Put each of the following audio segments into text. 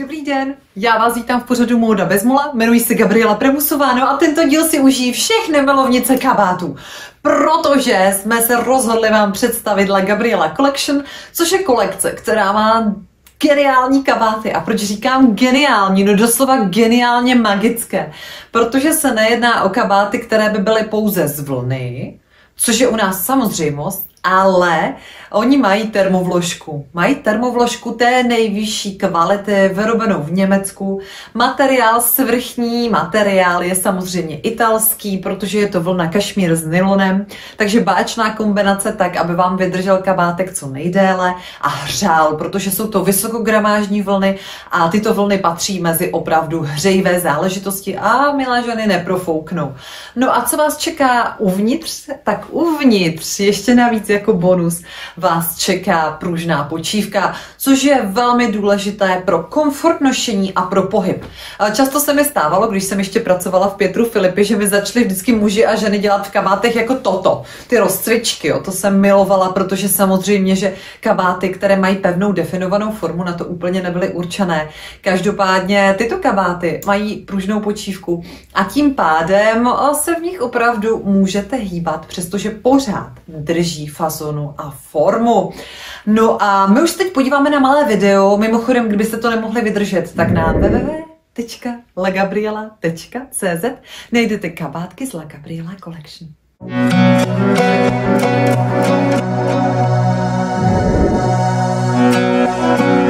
Dobrý den, já vás vítám v pořadu Móda bez mola, jmenuji se Gabriela Premusová, no a tento díl si užijí všechny milovnice kabátů, protože jsme se rozhodli vám představit La Gabriela Collection, což je kolekce, která má geniální kabáty. A proč říkám geniální? No doslova geniálně magické. Protože se nejedná o kabáty, které by byly pouze z vlny, což je u nás samozřejmost, ale oni mají termovložku. Mají termovložku té nejvyšší kvality, vyrobenou v Německu. Materiál, svrchní materiál je samozřejmě italský, protože je to vlna kašmír s nylonem, takže báčná kombinace tak, aby vám vydržel kabátek co nejdéle a hřál, protože jsou to vysokogramážní vlny a tyto vlny patří mezi opravdu hřejivé záležitosti a milé ženy neprofouknou. No a co vás čeká uvnitř? Tak uvnitř ještě navíc jako bonus vás čeká pružná počívka, což je velmi důležité pro komfort nošení a pro pohyb. Často se mi stávalo, když jsem ještě pracovala v Pětru Filipi, že mi začali vždycky muži a ženy dělat v kabátech jako toto, ty rozcvičky, jo, to jsem milovala, protože samozřejmě, že kabáty, které mají pevnou definovanou formu, na to úplně nebyly určené. Každopádně tyto kabáty mají pružnou počívku a tím pádem se v nich opravdu můžete hýbat, přestože pořád drží fazonu a formu. No a my už teď podíváme na malé video. Mimochodem, kdybyste to nemohli vydržet, tak na www.lagabriela.cz najdete kabátky z La Gabriela Collection. Já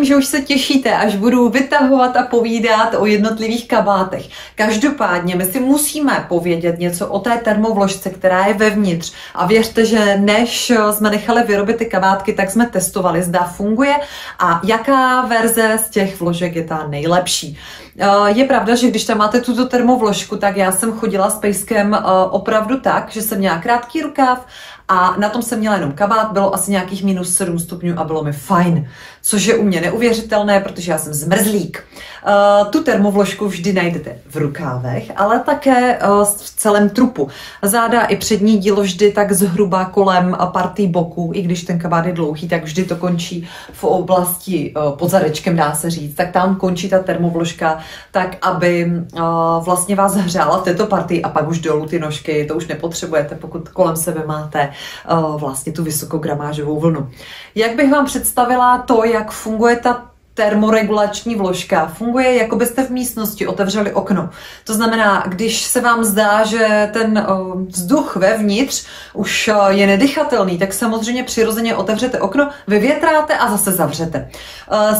vím, že už se těšíte, až budu vytahovat a povídat o jednotlivých kabátech. Každopádně my si musíme povědět něco o té termovložce, která je vevnitř. A věřte, že než jsme nechali vyrobit ty kabátky, tak jsme testovali, zda funguje a jaká verze z těch vložek je ta nejlepší. Eh, je pravda, že když tam máte tuto termovložku, tak já jsem chodila s pejskem eh, opravdu tak, že jsem měla krátký rukáv a na tom jsem měla jenom kabát, bylo asi nějakých minus 7 stupňů a bylo mi fajn, což je u mě neuvěřitelné, protože já jsem zmrzlík. Uh, tu termovložku vždy najdete v rukávech, ale také v celém trupu. Záda i přední dílo vždy tak zhruba kolem partý boku, i když ten kabát je dlouhý, tak vždy to končí v oblasti pod zadečkem, dá se říct. Tak tam končí ta termovložka, tak aby vlastně vás hřála v této partii a pak už dolů ty nožky, to už nepotřebujete, pokud kolem sebe máte vlastně tu vysokogramážovou vlnu. Jak bych vám představila to, jak funguje ta termoregulační vložka. Funguje, jako byste v místnosti otevřeli okno. To znamená, když se vám zdá, že ten vzduch vevnitř už je nedychatelný, tak samozřejmě přirozeně otevřete okno, vyvětráte a zase zavřete.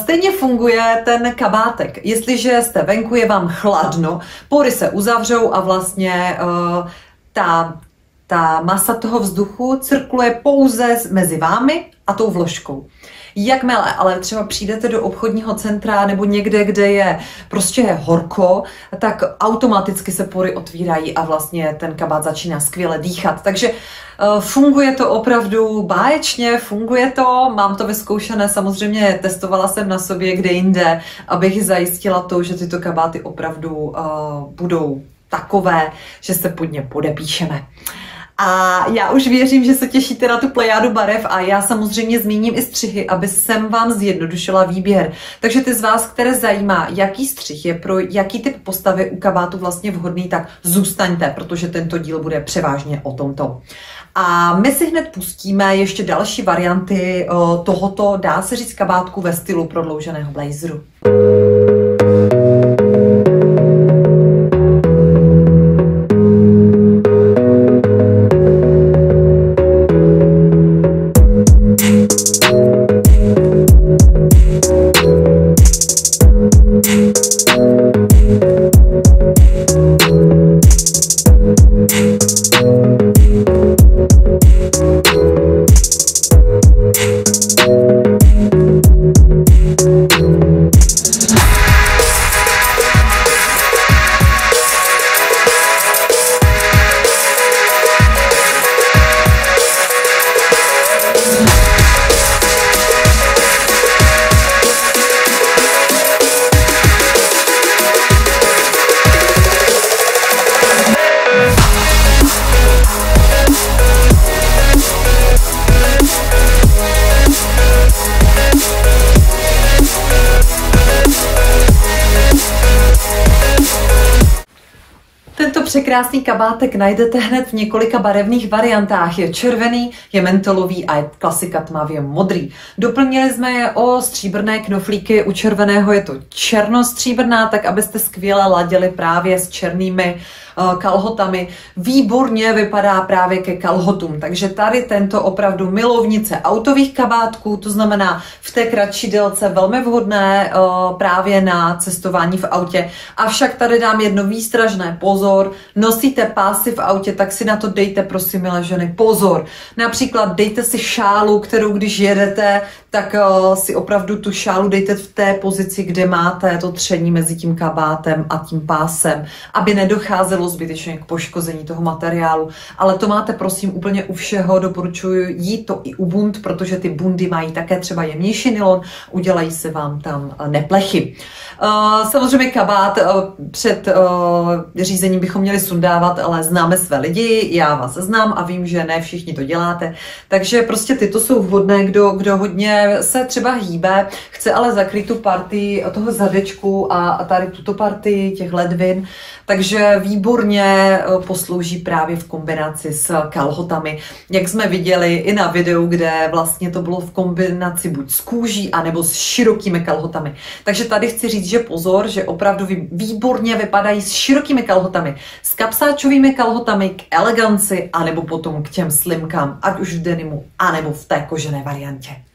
Stejně funguje ten kabátek. Jestliže jste venku, je vám chladno, pory se uzavřou a vlastně ta ta masa toho vzduchu cirkuluje pouze mezi vámi a tou vložkou. Jakmile ale třeba přijdete do obchodního centra nebo někde, kde je prostě horko, tak automaticky se pory otvírají a vlastně ten kabát začíná skvěle dýchat. Takže eh, funguje to opravdu báječně, funguje to, mám to vyzkoušené, samozřejmě testovala jsem na sobě kde jinde, abych zajistila to, že tyto kabáty opravdu uh, budou takové, že se pod ně podepíšeme. A já už věřím, že se těšíte na tu plejádu barev a já samozřejmě zmíním i střihy, aby jsem vám zjednodušila výběr. Takže ty z vás, které zajímá, jaký střih je pro jaký typ postavy u kabátu vlastně vhodný, tak zůstaňte, protože tento díl bude převážně o tomto. A my si hned pustíme ještě další varianty tohoto, dá se říct, kabátku ve stylu prodlouženého blazeru. Překrásný kabátek najdete hned v několika barevných variantách. Je červený, je mentolový a je klasika tmavě modrý. Doplnili jsme je o stříbrné knoflíky, u červeného je to černostříbrná, tak abyste skvěle ladili právě s černými uh, kalhotami. Výborně vypadá právě ke kalhotům, takže tady tento opravdu milovnice autových kabátků, to znamená v té kratší délce velmi vhodné uh, právě na cestování v autě. Avšak tady dám jedno výstražné pozor, nosíte pásy v autě, tak si na to dejte prosím milé ženy pozor. Například dejte si šálu, kterou když jedete, tak uh, si opravdu tu šálu dejte v té pozici, kde máte to tření mezi tím kabátem a tím pásem, aby nedocházelo zbytečně k poškození toho materiálu. Ale to máte prosím úplně u všeho, doporučuji jít to i u bund, protože ty bundy mají také třeba jemnější nylon, udělají se vám tam neplechy. Uh, samozřejmě kabát uh, před uh, řízením bychom měli sundávat, ale známe své lidi, já vás znám a vím, že ne všichni to děláte. Takže prostě tyto jsou vhodné, kdo, kdo hodně se třeba hýbe, chce ale zakrýt tu partii toho zadečku a, a tady tuto partii těch ledvin, takže výborně poslouží právě v kombinaci s kalhotami. Jak jsme viděli i na videu, kde vlastně to bylo v kombinaci buď s kůží, anebo s širokými kalhotami. Takže tady chci říct, že pozor, že opravdu výborně vypadají s širokými kalhotami, s kapsáčovými kalhotami k eleganci, anebo potom k těm slimkám, ať už v denimu, anebo v té kožené variantě.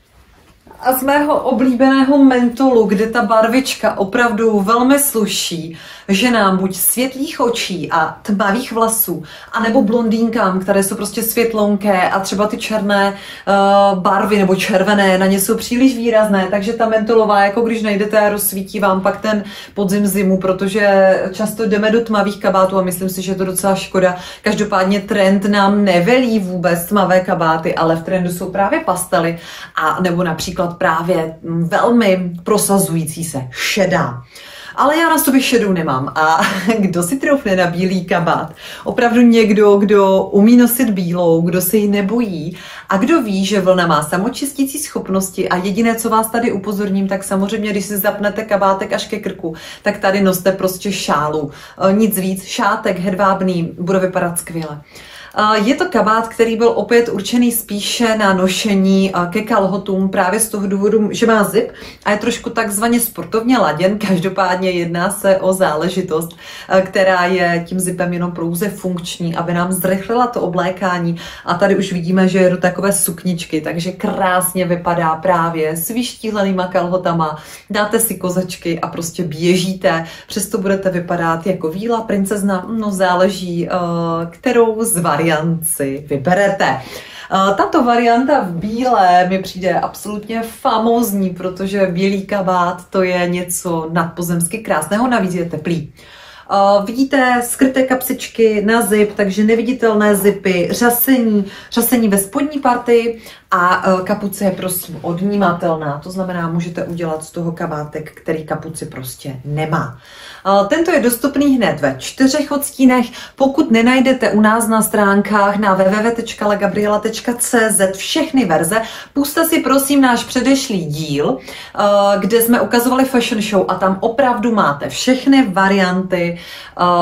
A z mého oblíbeného mentolu, kde ta barvička opravdu velmi sluší, ženám buď světlých očí a tmavých vlasů, anebo blondýnkám, které jsou prostě světlonké a třeba ty černé uh, barvy nebo červené na ně jsou příliš výrazné, takže ta mentolová, jako když najdete, rozsvítí vám pak ten podzim zimu, protože často jdeme do tmavých kabátů a myslím si, že je to docela škoda. Každopádně trend nám nevelí vůbec tmavé kabáty, ale v trendu jsou právě pastely a nebo například právě velmi prosazující se šedá. Ale já na sobě šedou nemám. A kdo si troufne na bílý kabát? Opravdu někdo, kdo umí nosit bílou, kdo se jí nebojí a kdo ví, že vlna má samočistící schopnosti a jediné, co vás tady upozorním, tak samozřejmě, když si zapnete kabátek až ke krku, tak tady noste prostě šálu. E, nic víc, šátek hedvábný bude vypadat skvěle. Je to kabát, který byl opět určený spíše na nošení ke kalhotům právě z toho důvodu, že má zip a je trošku takzvaně sportovně laděn. Každopádně jedná se o záležitost, která je tím zipem jenom pouze funkční, aby nám zrychlila to oblékání. A tady už vidíme, že je do takové sukničky, takže krásně vypadá právě s vyštíhlenýma kalhotama. Dáte si kozačky a prostě běžíte. Přesto budete vypadat jako víla princezna. No záleží, kterou z varianci vyberete. Eh, tato varianta v bílé mi přijde absolutně famózní, protože bílý kabát to je něco nadpozemsky krásného, navíc je teplý. Uh, vidíte skryté kapsičky na zip, takže neviditelné zipy, řasení, řasení ve spodní partii a uh, kapuce je prosím odnímatelná, to znamená, můžete udělat z toho kabátek, který kapuci prostě nemá. Tento je dostupný hned ve čtyřech odstínech. Pokud nenajdete u nás na stránkách na www.legabriela.cz všechny verze, puste si prosím náš předešlý díl, kde jsme ukazovali fashion show a tam opravdu máte všechny varianty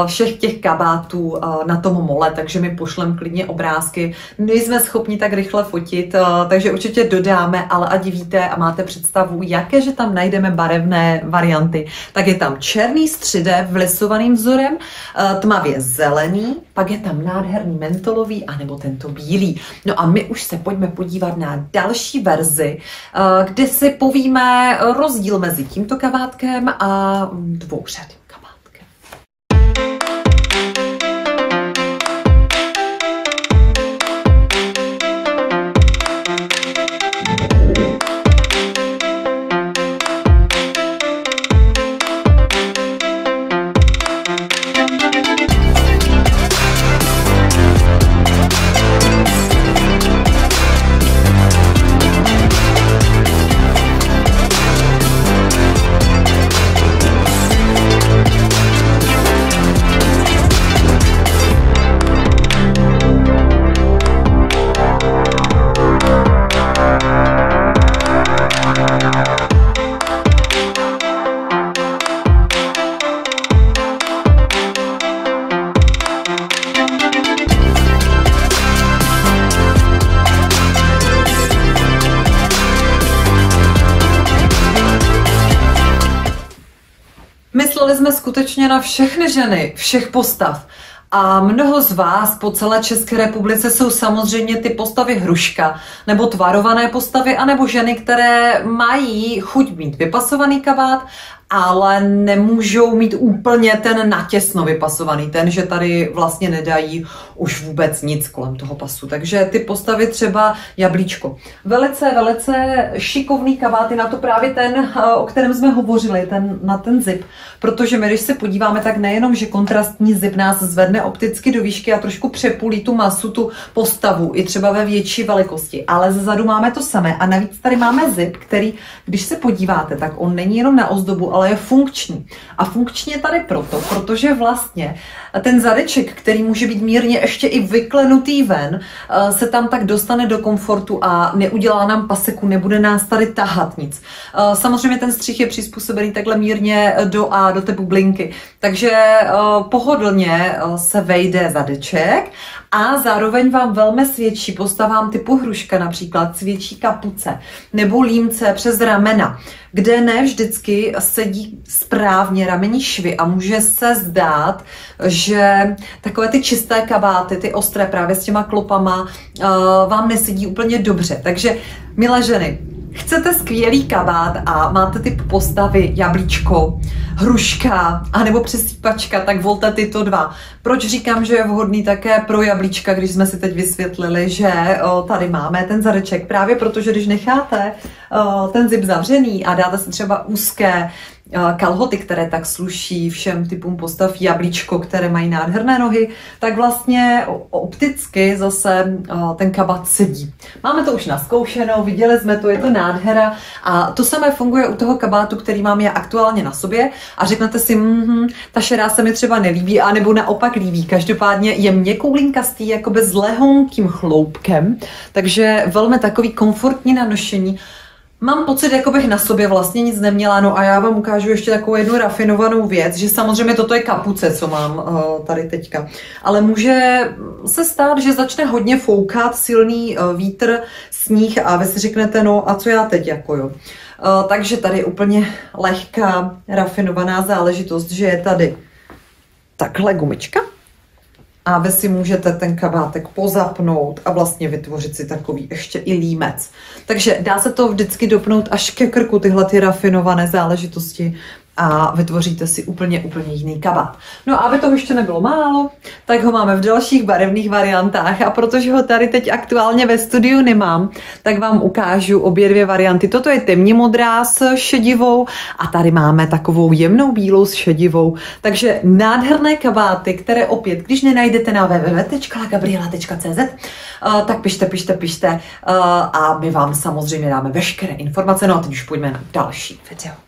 všech těch kabátů na tom mole, takže mi pošlem klidně obrázky. Nejsme schopni tak rychle fotit, takže určitě dodáme, ale ať víte a máte představu, jaké, že tam najdeme barevné varianty, tak je tam černý střed 3D vlisovaným vzorem, eh, tmavě zelený, pak je tam nádherný mentolový, anebo tento bílý. No a my už se pojďme podívat na další verzi, eh, kde si povíme rozdíl mezi tímto kavátkem a dvouřadým. Skutečně na všechny ženy, všech postav. A mnoho z vás po celé České republice jsou samozřejmě ty postavy hruška, nebo tvarované postavy, anebo ženy, které mají chuť mít vypasovaný kabát ale nemůžou mít úplně ten natěsno vypasovaný, ten, že tady vlastně nedají už vůbec nic kolem toho pasu. Takže ty postavy třeba jablíčko. Velice, velice šikovný kabát je na to právě ten, eh, o kterém jsme hovořili, ten, na ten zip. Protože my, když se podíváme, tak nejenom, že kontrastní zip nás zvedne opticky do výšky a trošku přepulí tu masu, tu postavu, i třeba ve větší velikosti, ale zezadu máme to samé. A navíc tady máme zip, který, když se podíváte, tak on není jenom na ozdobu, ale ale je funkční. A funkčně tady proto, protože vlastně ten zadeček, který může být mírně ještě i vyklenutý ven, eh, se tam tak dostane do komfortu a neudělá nám paseku, nebude nás tady tahat nic. Eh, samozřejmě ten střih je přizpůsobený takhle mírně do a do té bublinky, takže eh, pohodlně se vejde zadeček a zároveň vám velmi svědčí postavám typu hruška například, svědčí kapuce nebo límce přes ramena, kde ne vždycky sedí správně ramení švy a může se zdát, že takové ty čisté kabáty, ty ostré právě s těma klopama, uh, vám nesedí úplně dobře. Takže, milé ženy, Chcete skvělý kabát a máte typ postavy jablíčko, hruška a nebo přesýpačka, tak volte tyto dva. Proč říkám, že je vhodný také pro jablíčka, když jsme si teď vysvětlili, že o, tady máme ten zadeček? Právě protože když necháte o, ten zip zavřený a dáte si třeba úzké kalhoty, které tak sluší všem typům postav jablíčko, které mají nádherné nohy, tak vlastně opticky zase ten kabát sedí. Máme to už naskoušeno, viděli jsme to, je to nádhera a to samé funguje u toho kabátu, který mám já aktuálně na sobě a řeknete si, mm, ta šedá se mi třeba nelíbí, anebo naopak líbí. Každopádně je měkoulinkastý, jako bez lehonkým chloupkem, takže velmi takový komfortní na nošení Mám pocit, jako bych na sobě vlastně nic neměla, no a já vám ukážu ještě takovou jednu rafinovanou věc, že samozřejmě toto je kapuce, co mám uh, tady teďka. Ale může se stát, že začne hodně foukat silný uh, vítr, sníh a vy si řeknete, no a co já teď, jako jo. Uh, takže tady je úplně lehká, rafinovaná záležitost, že je tady takhle gumička a vy si můžete ten kabátek pozapnout a vlastně vytvořit si takový ještě i límec. Takže dá se to vždycky dopnout až ke krku tyhle ty rafinované záležitosti a vytvoříte si úplně, úplně jiný kabát. No a aby to ještě nebylo málo, tak ho máme v dalších barevných variantách a protože ho tady teď aktuálně ve studiu nemám, tak vám ukážu obě dvě varianty. Toto je temně modrá s šedivou a tady máme takovou jemnou bílou s šedivou. Takže nádherné kabáty, které opět, když nenajdete na www.gabriela.cz, eh, tak pište, pište, pište eh, a my vám samozřejmě dáme veškeré informace. No a teď už pojďme na další video.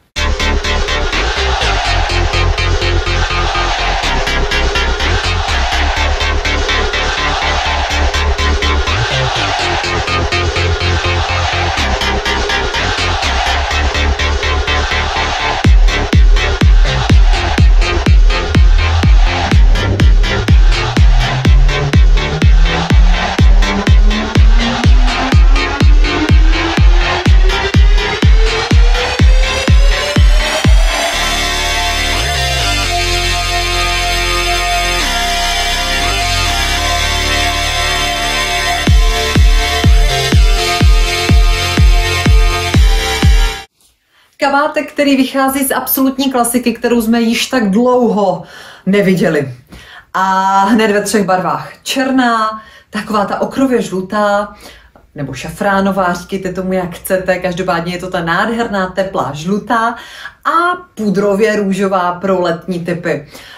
Kabátek, který vychází z absolutní klasiky, kterou jsme již tak dlouho neviděli. A hned ve třech barvách. Černá, taková ta okrově žlutá, nebo šafránová, říkejte tomu, jak chcete, každopádně je to ta nádherná teplá žlutá a pudrově růžová pro letní typy.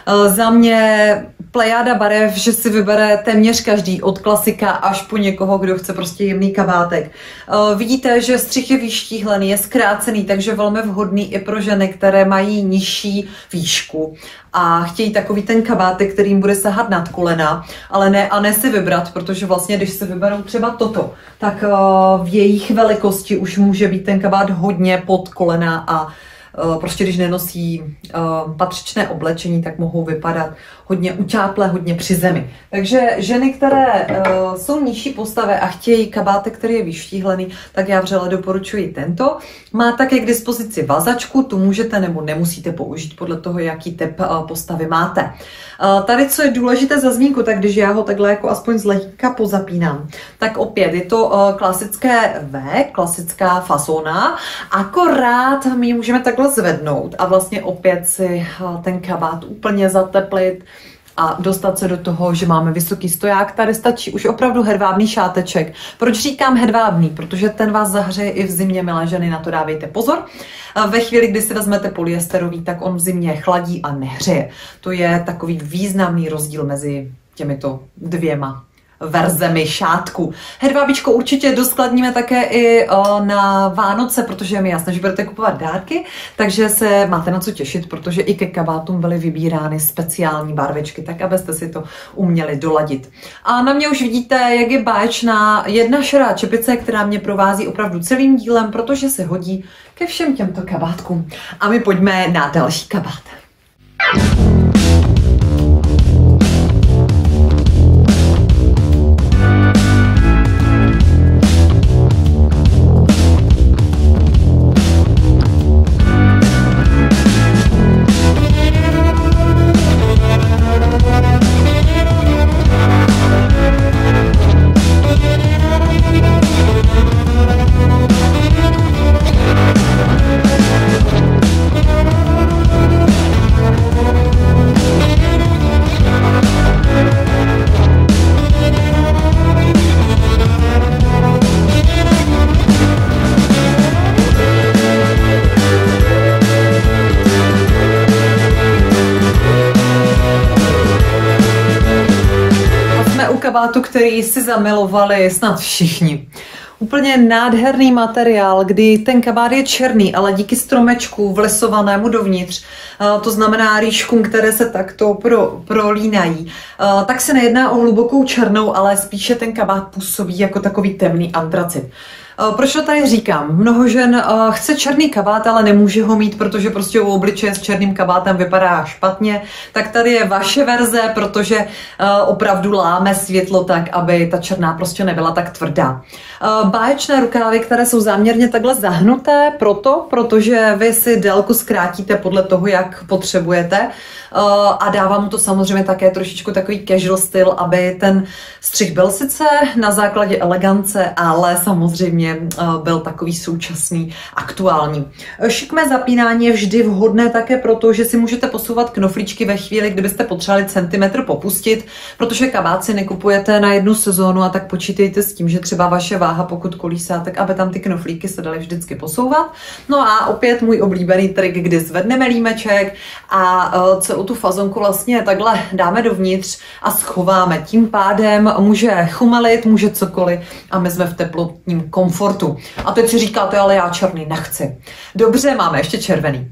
E, za mě plejáda barev, že si vybere téměř každý, od klasika až po někoho, kdo chce prostě jemný kabátek. E, vidíte, že střih je vyštíhlený, je zkrácený, takže velmi vhodný i pro ženy, které mají nižší výšku a chtějí takový ten kabátek, kterým bude sahat nad kolena, ale ne a ne si vybrat, protože vlastně, když si vyberou třeba toto, tak e, v jejich velikosti už může být ten kabát hodně pod kolena a prostě když nenosí patřičné oblečení, tak mohou vypadat hodně utáple, hodně při zemi. Takže ženy, které jsou nižší postavy a chtějí kabátek, který je vyštíhlený, tak já vřele doporučuji tento. Má také k dispozici vazačku, tu můžete nebo nemusíte použít podle toho, jaký typ postavy máte. Tady, co je důležité za zmínku, tak když já ho takhle jako aspoň zlehka pozapínám, tak opět je to klasické V, klasická fasona, akorát my ji můžeme takhle zvednout a vlastně opět si ten kabát úplně zateplit, a dostat se do toho, že máme vysoký stoják. Tady stačí už opravdu hedvábný šáteček. Proč říkám hedvábný? Protože ten vás zahřeje i v zimě, milé ženy, na to dávejte pozor. Ve chvíli, kdy si vezmete polyesterový, tak on v zimě chladí a nehřeje. To je takový významný rozdíl mezi těmito dvěma verzemi šátku. Hedvábičko určitě doskladníme také i o, na Vánoce, protože je mi jasné, že budete kupovat dárky, takže se máte na co těšit, protože i ke kabátům byly vybírány speciální barvičky, tak abyste si to uměli doladit. A na mě už vidíte, jak je báječná jedna širá čepice, která mě provází opravdu celým dílem, protože se hodí ke všem těmto kabátkům. A my pojďme na další kabát. Kabátu, který si zamilovali snad všichni. Úplně nádherný materiál, kdy ten kabát je černý, ale díky stromečku vlesovanému dovnitř, to znamená rýškům, které se takto pro, prolínají, tak se nejedná o hlubokou černou, ale spíše ten kabát působí jako takový temný antracit. Eh, proč to tady říkám? Mnoho žen eh, chce černý kabát, ale nemůže ho mít, protože prostě u obličeje s černým kabátem vypadá špatně. Tak tady je vaše verze, protože eh, opravdu láme světlo tak, aby ta černá prostě nebyla tak tvrdá. Báječné rukávy, které jsou záměrně takhle zahnuté, proto, protože vy si délku zkrátíte podle toho, jak potřebujete a dává mu to samozřejmě také trošičku takový casual styl, aby ten střih byl sice na základě elegance, ale samozřejmě byl takový současný, aktuální. Šikmé zapínání je vždy vhodné také proto, že si můžete posouvat knoflíčky ve chvíli, kdybyste potřebovali centimetr popustit, protože kabát si nekupujete na jednu sezónu a tak počítejte s tím, že třeba vaše váha, pokud kolísá, tak aby tam ty knoflíky se daly vždycky posouvat. No a opět můj oblíbený trik, kdy zvedneme límeček a celou tu fazonku vlastně takhle dáme dovnitř a schováme. Tím pádem může chumelit, může cokoliv a my jsme v teplotním komfortu. A teď si říkáte, ale já černý nechci. Dobře, máme ještě červený.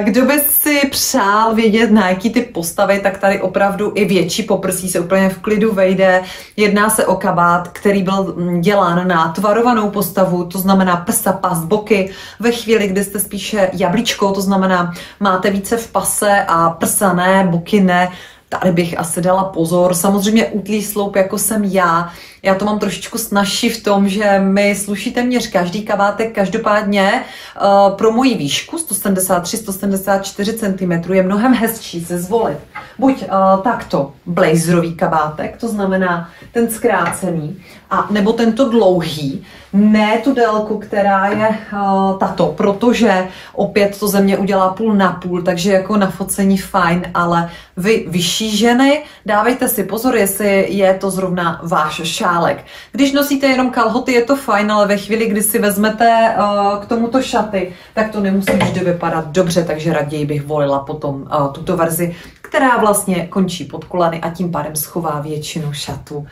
Kdo by si přál vědět, na jaký typ postavy, tak tady opravdu i větší poprsí se úplně v klidu vejde. Jedná se o kabát, který byl mm, dělán na tvarovanou postavu, to znamená prsa, pas, boky. Ve chvíli, kdy jste spíše jablíčko, to znamená máte více v pase a prsa ne, boky ne, tady bych asi dala pozor. Samozřejmě útlý sloup, jako jsem já, já to mám trošičku snažší v tom, že mi sluší téměř každý kabátek, každopádně uh, pro moji výšku 173-174 cm je mnohem hezčí se zvolit. Buď uh, takto blazerový kabátek, to znamená ten zkrácený, a nebo tento dlouhý, ne tu délku, která je uh, tato, protože opět to země udělá půl na půl, takže jako na focení fajn, ale vy vyšší ženy, dávejte si pozor, jestli je to zrovna váš šálek. Když nosíte jenom kalhoty, je to fajn, ale ve chvíli, kdy si vezmete uh, k tomuto šaty, tak to nemusí vždy vypadat dobře, takže raději bych volila potom uh, tuto verzi, která vlastně končí pod kolany a tím pádem schová většinu šatu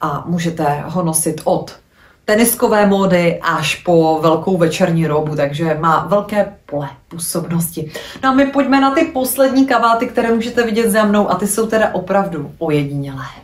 a můžete ho nosit od teniskové módy až po velkou večerní robu, takže má velké pole působnosti. No a my pojďme na ty poslední kabáty, které můžete vidět za mnou a ty jsou teda opravdu ojedinělé.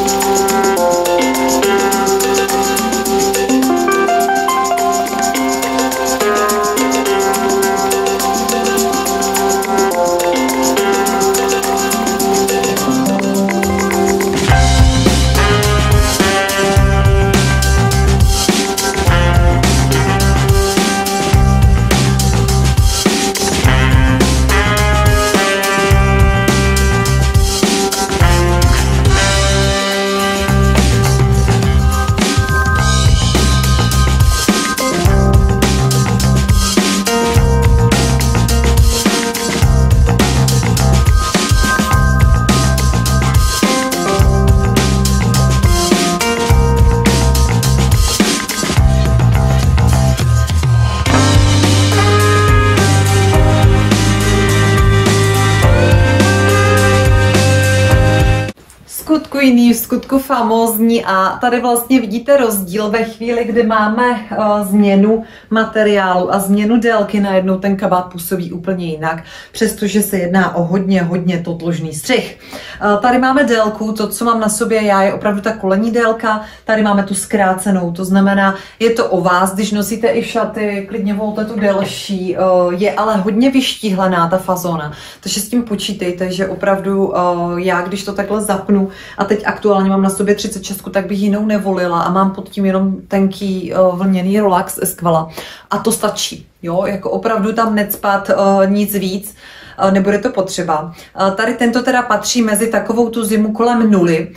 jiný, v skutku famózní. A tady vlastně vidíte rozdíl ve chvíli, kdy máme uh, změnu materiálu a změnu délky, najednou ten kabát působí úplně jinak, přestože se jedná o hodně, hodně totložný střih. Uh, tady máme délku, to, co mám na sobě já, je opravdu ta kolení délka, tady máme tu zkrácenou, to znamená, je to o vás, když nosíte i šaty, klidně volte tu delší, uh, je ale hodně vyštíhlená ta fazona, takže s tím počítejte, že opravdu já, když to takhle zapnu a teď aktuálně mám na sobě 36, tak bych jinou nevolila a mám pod tím jenom tenký uh, vlněný relax Esquala a to stačí, jo, jako opravdu tam necpat uh, nic víc, nebude to potřeba. Tady tento teda patří mezi takovou tu zimu kolem nuly.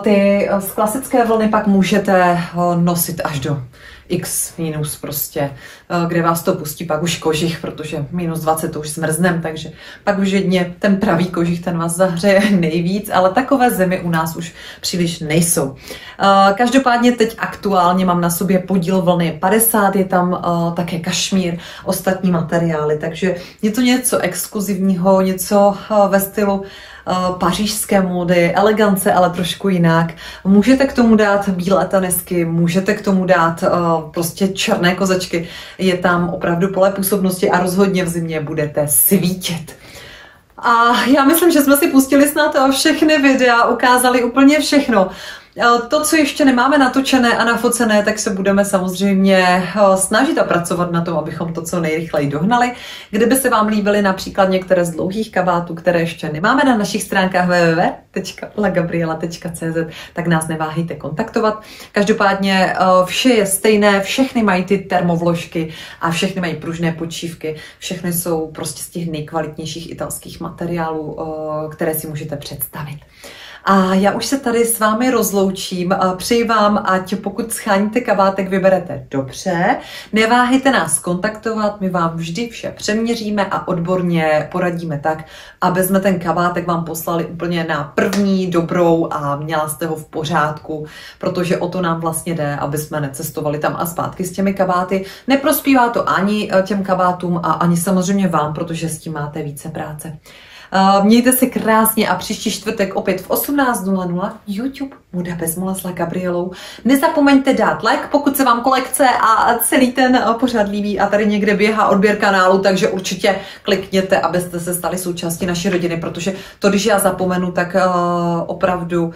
Ty z klasické vlny pak můžete nosit až do x minus prostě, eh, kde vás to pustí, pak už kožich, protože minus 20 to už zmrznem, takže pak už jedně ten pravý kožich, ten vás zahřeje nejvíc, ale takové zimy u nás už příliš nejsou. Eh, každopádně teď aktuálně mám na sobě podíl vlny 50, je tam eh, také kašmír, ostatní materiály, takže je to něco exkluzivního, něco ve stylu pařížské módy, elegance, ale trošku jinak. Můžete k tomu dát bílé tanesky, můžete k tomu dát uh, prostě černé kozačky. Je tam opravdu pole působnosti a rozhodně v zimě budete svítit. A já myslím, že jsme si pustili snad všechny videa, ukázali úplně všechno. To, co ještě nemáme natočené a nafocené, tak se budeme samozřejmě eh, snažit a pracovat na tom, abychom to co nejrychleji dohnali. Kdyby se vám líbily například některé z dlouhých kabátů, které ještě nemáme na našich stránkách www.lagabriela.cz, tak nás neváhejte kontaktovat. Každopádně eh, vše je stejné, všechny mají ty termovložky a všechny mají pružné počívky. Všechny jsou prostě z těch nejkvalitnějších italských materiálů, eh, které si můžete představit. A já už se tady s vámi rozloučím. Přeji vám, ať pokud scháníte kabátek, vyberete dobře. Neváhejte nás kontaktovat, my vám vždy vše přeměříme a odborně poradíme tak, aby jsme ten kabátek vám poslali úplně na první dobrou a měla jste ho v pořádku, protože o to nám vlastně jde, aby jsme necestovali tam a zpátky s těmi kabáty. Neprospívá to ani těm kabátům a ani samozřejmě vám, protože s tím máte více práce. Mějte se krásně a příští čtvrtek opět v 18.00 YouTube bude bez s Gabrielou. Nezapomeňte dát like, pokud se vám kolekce a celý ten pořad líbí. A tady někde běhá odběr kanálu, takže určitě klikněte, abyste se stali součástí naší rodiny, protože to, když já zapomenu, tak uh, opravdu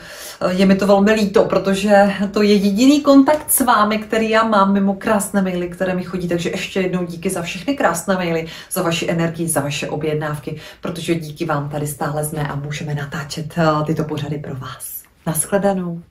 je mi to velmi líto, protože to je jediný kontakt s vámi, který já mám mimo krásné maily, které mi chodí, takže ještě jednou díky za všechny krásné maily, za vaši energii, za vaše objednávky, protože díky vám tady stále jsme a můžeme natáčet uh, tyto pořady pro vás. Naschledanou.